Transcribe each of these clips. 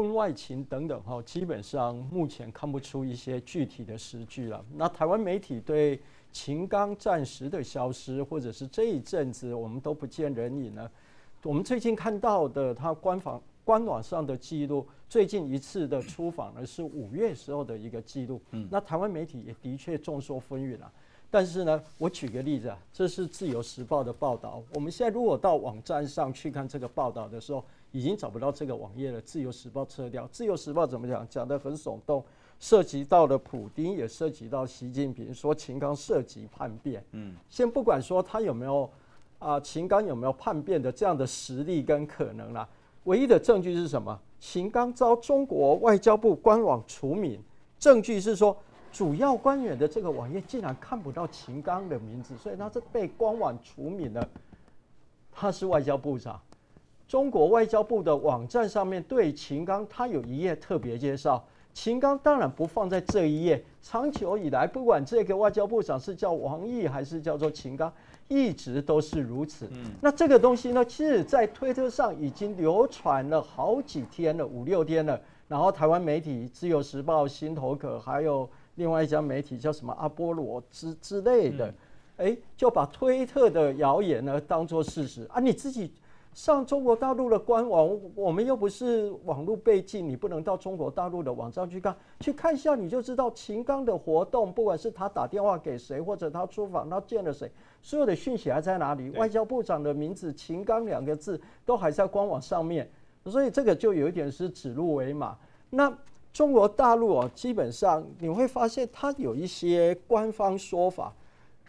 婚外情等等哈，基本上目前看不出一些具体的实据了。那台湾媒体对秦刚暂时的消失，或者是这一阵子我们都不见人影呢？我们最近看到的他官方官网上的记录，最近一次的出访呢是五月时候的一个记录。嗯，那台湾媒体也的确众说纷纭啊。但是呢，我举个例子啊，这是自由时报的报道。我们现在如果到网站上去看这个报道的时候，已经找不到这个网页了。自由时报撤掉。自由时报怎么讲？讲得很耸动，涉及到了普京，也涉及到习近平，说秦刚涉及叛变。嗯，先不管说他有没有啊，秦刚有没有叛变的这样的实力跟可能啦，唯一的证据是什么？秦刚遭中国外交部官网除名，证据是说。主要官员的这个网页竟然看不到秦刚的名字，所以他是被官网除名了。他是外交部长，中国外交部的网站上面对秦刚，他有一页特别介绍。秦刚当然不放在这一页，长久以来，不管这个外交部长是叫王毅还是叫做秦刚，一直都是如此。嗯，那这个东西呢，其实，在推特上已经流传了好几天了，五六天了。然后台湾媒体《自由时报》、《新头壳》还有。另外一家媒体叫什么阿波罗之之类的，哎，就把推特的谣言呢当做事实啊！你自己上中国大陆的官网，我们又不是网络被禁，你不能到中国大陆的网站去看，去看一下你就知道秦刚的活动，不管是他打电话给谁，或者他出访他见了谁，所有的讯息还在哪里？外交部长的名字秦刚两个字都还在官网上面，所以这个就有一点是指鹿为马。那。中国大陆啊，基本上你会发现，它有一些官方说法，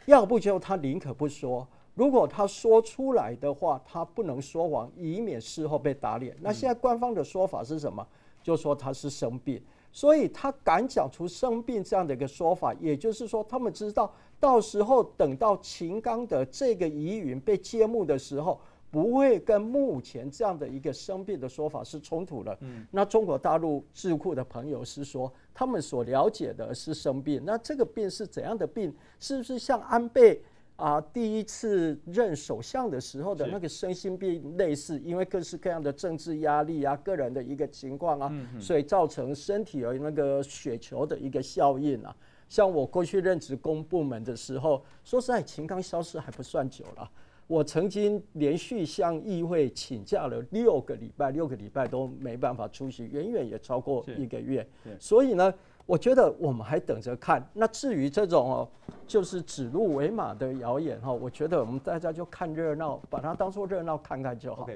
要不就他宁可不说。如果他说出来的话，他不能说谎，以免事后被打脸。那现在官方的说法是什么？就说他是生病，所以他敢讲出生病这样的一个说法，也就是说，他们知道到时候等到秦刚的这个疑云被揭幕的时候。不会跟目前这样的一个生病的说法是冲突的。嗯，那中国大陆智库的朋友是说，他们所了解的是生病。那这个病是怎样的病？是不是像安倍啊第一次任首相的时候的那个身心病类似？因为各式各样的政治压力啊，个人的一个情况啊，所以造成身体有那个雪球的一个效应啊。像我过去任职公部门的时候，说实在，情刚消失还不算久了。我曾经连续向议会请假了六个礼拜，六个礼拜都没办法出席，远远也超过一个月。所以呢，我觉得我们还等着看。那至于这种哦，就是指鹿为马的谣言哈，我觉得我们大家就看热闹，把它当做热闹看看就好。